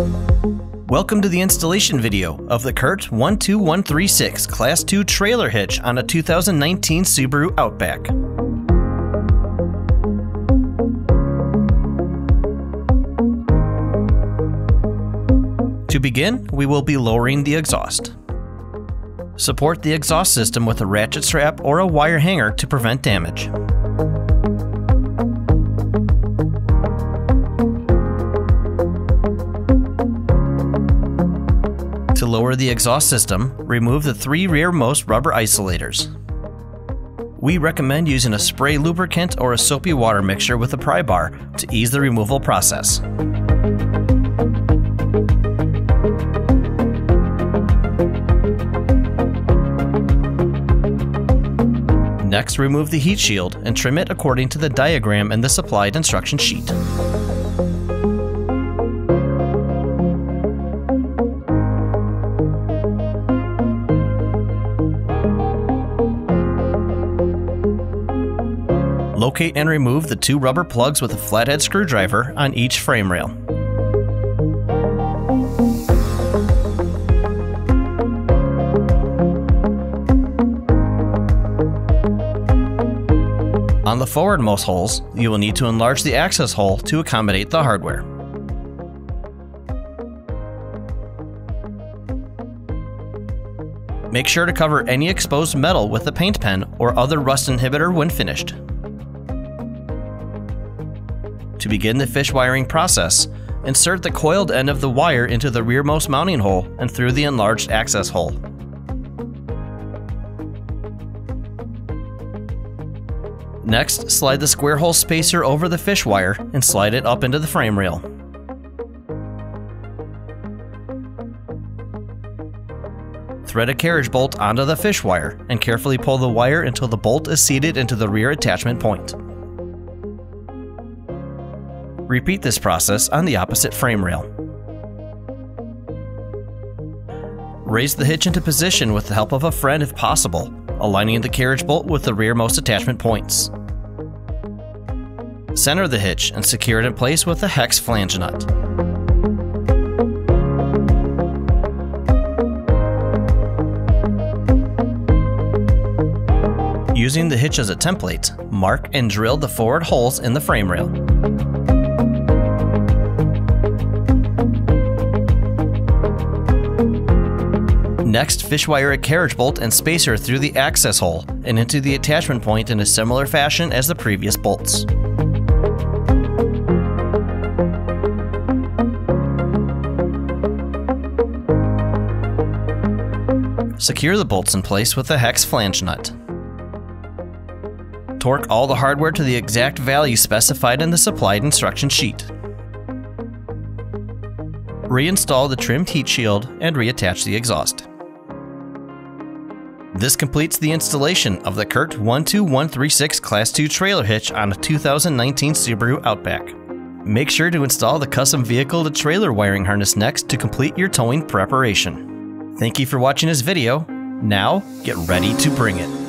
Welcome to the installation video of the CURT 12136 Class 2 trailer hitch on a 2019 Subaru Outback. To begin, we will be lowering the exhaust. Support the exhaust system with a ratchet strap or a wire hanger to prevent damage. To lower the exhaust system, remove the three rearmost rubber isolators. We recommend using a spray lubricant or a soapy water mixture with a pry bar to ease the removal process. Next, remove the heat shield and trim it according to the diagram in the supplied instruction sheet. Locate and remove the two rubber plugs with a flathead screwdriver on each frame rail. On the forwardmost holes, you will need to enlarge the access hole to accommodate the hardware. Make sure to cover any exposed metal with a paint pen or other rust inhibitor when finished. To begin the fish wiring process, insert the coiled end of the wire into the rearmost mounting hole and through the enlarged access hole. Next, slide the square hole spacer over the fish wire and slide it up into the frame rail. Thread a carriage bolt onto the fish wire and carefully pull the wire until the bolt is seated into the rear attachment point. Repeat this process on the opposite frame rail. Raise the hitch into position with the help of a friend if possible, aligning the carriage bolt with the rearmost attachment points. Center the hitch and secure it in place with a hex flange nut. Using the hitch as a template, mark and drill the forward holes in the frame rail. Next, fish wire a carriage bolt and spacer through the access hole and into the attachment point in a similar fashion as the previous bolts. Secure the bolts in place with a hex flange nut. Torque all the hardware to the exact value specified in the supplied instruction sheet. Reinstall the trimmed heat shield and reattach the exhaust. This completes the installation of the CURT 12136 Class 2 trailer hitch on a 2019 Subaru Outback. Make sure to install the custom vehicle to trailer wiring harness next to complete your towing preparation. Thank you for watching this video. Now, get ready to bring it.